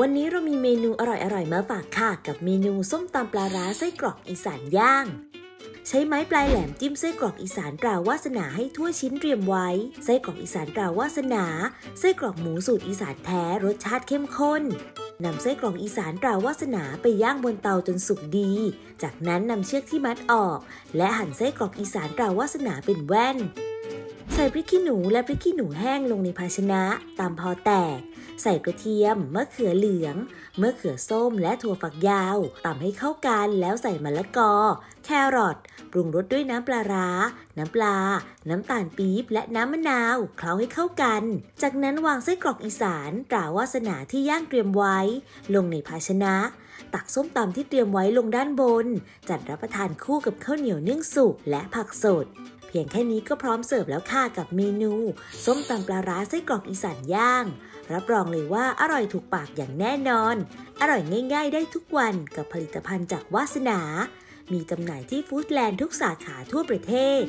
วันนี้เรามีเมนูอร่อยๆมาฝากค่ะ กับเมนูส้มตำปลาร้าไส้กรอกอีสานย่าง ใช้ไม้ปลายแหลมจิ้มไส้กรอกอีสานตราวาสนาให้ทั่วชิ้นเตรียมไว้ ไส้กรอกอีสานตราวาสนา ไส้กรอกหมูสูตรอีสานแท้รสชาติเข้มข้นนำไส้กรอกอีสานตราวาสนาไปย่างบนเตาจนสุกดี จากนั้นนำเชือกที่มัดออก และหั่นไส้กรอกอีสานตราวาสนาเป็นแว่น ใส่พริกขี้หนูและพริกขี้หนูแห้งลงในภาชนะตามพอแตก ใส่กระเทียมมะเขือเหลืองมะเขือส้มและถั่วฝักยาวตำให้เข้ากันแล้วใส่มะละกอ แครอทปรุงรสด้วยน้ำปลาร้า น้ำปลา น้ำตาลปี๊บและน้ำมะนาวเคล้าให้เข้ากัน จากนั้นวางไส้กรอกอีสานตราวาสนาที่ย่างเตรียมไว้ ลงในภาชนะ ตักส้มตำที่เตรียมไว้ลงด้านบน จัดรับประทานคู่กับข้าวเหนียวนึ่งสุกและผักสด พียงแค่นี้ก็พร้อมเสิร์ฟแล้วค่ะกับเมนู ส้มตำปลาร้าไส้กรอกอีสานย่าง รับรองเลยว่าอร่อยถูกปากอย่างแน่นอน อร่อยง่าย ๆ ได้ทุกวันกับผลิตภัณฑ์จากวาสนา มีจำหน่ายที่ฟู้ดแลนด์ทุกสาขาทั่วประเทศ